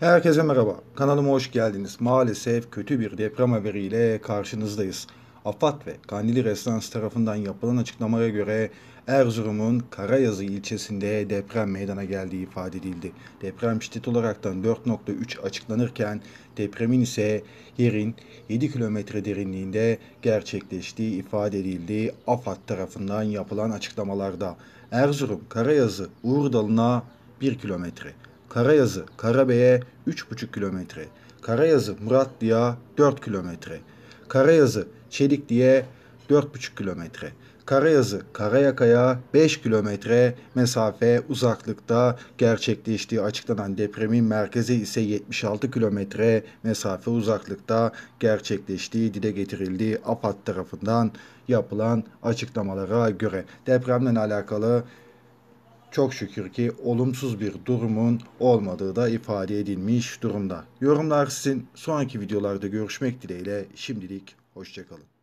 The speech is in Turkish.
Herkese merhaba. Kanalıma hoş geldiniz. Maalesef kötü bir deprem haberiyle karşınızdayız. AFAD ve Kandili Residence tarafından yapılan açıklamaya göre Erzurum'un Karayazı ilçesinde deprem meydana geldiği ifade edildi. Deprem şiddet olaraktan 4.3 açıklanırken depremin ise yerin 7 kilometre derinliğinde gerçekleştiği ifade edildi. AFAD tarafından yapılan açıklamalarda Erzurum Karayazı Uğurdalı'na 1 kilometre, Karayazı Karabey'e 3,5 kilometre, Karayazı Muratlı'ya 4 kilometre, Karayazı Çelikli'ye 4,5 kilometre, Karayazı Karayaka'ya 5 kilometre mesafe uzaklıkta gerçekleştiği açıklanan depremin merkezi ise 76 kilometre mesafe uzaklıkta gerçekleştiği dile getirildi. AFAD tarafından yapılan açıklamalara göre. Depremle alakalı çok şükür ki olumsuz bir durumun olmadığı da ifade edilmiş durumda. Yorumlar sizin sonraki videolarda görüşmek dileğiyle şimdilik hoşçakalın.